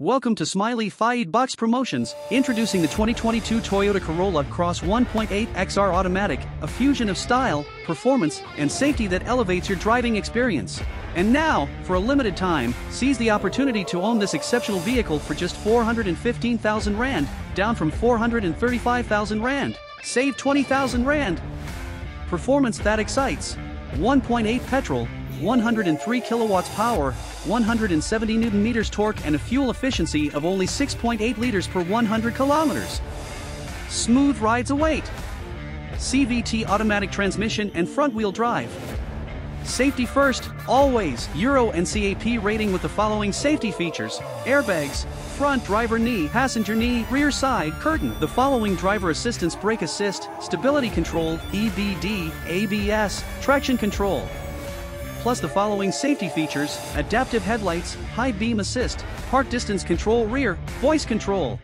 Welcome to Smilified Box Promotions, introducing the 2022 Toyota Corolla Cross 1.8 XR Automatic, a fusion of style, performance, and safety that elevates your driving experience. And now, for a limited time, seize the opportunity to own this exceptional vehicle for just 415,000 Rand, down from 435,000 Rand. Save 20,000 Rand. Performance that excites. 1.8 petrol, 103 kilowatts power, 170 newton meters torque and a fuel efficiency of only 6.8 liters per 100 kilometers. Smooth rides await. CVT automatic transmission and front-wheel drive. Safety first, always. Euro NCAP rating with the following safety features. Airbags, front driver knee, passenger knee, rear side, curtain. The following driver assistance brake assist, stability control, EBD, ABS, traction control. Plus the following safety features, adaptive headlights, high beam assist, park distance control rear, voice control.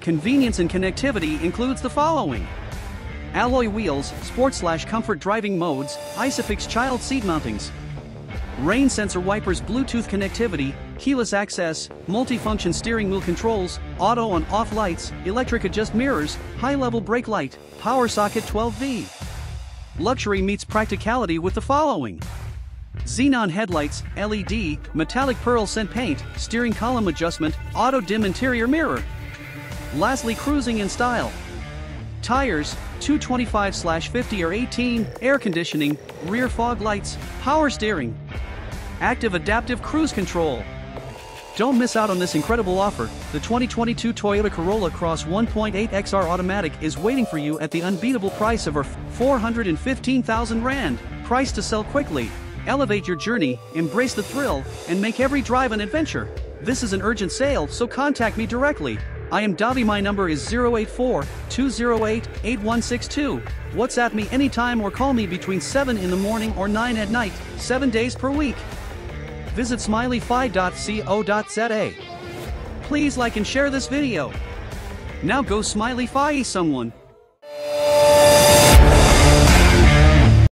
Convenience and connectivity includes the following. Alloy wheels, sport slash comfort driving modes, Isofix child seat mountings. Rain sensor wipers Bluetooth connectivity, keyless access, multifunction steering wheel controls, auto on off lights, electric adjust mirrors, high level brake light, power socket 12V. Luxury meets practicality with the following. Xenon headlights, LED, metallic pearlescent paint, steering column adjustment, auto dim interior mirror. Lastly, cruising in style. Tires, 225/50 R18, air conditioning, rear fog lights, power steering, active adaptive cruise control. Don't miss out on this incredible offer. The 2022 Toyota Corolla Cross 1.8 XR Automatic is waiting for you at the unbeatable price of 415,000 Rand. Price to sell quickly. Elevate your journey, embrace the thrill, and make every drive an adventure. This is an urgent sale, so contact me directly. I am Davi. My number is 084 208 8162. WhatsApp me anytime or call me between 7 in the morning or 9 at night, 7 days per week. Visit smilified.co.za. Please like and share this video. Now go smiley fi someone.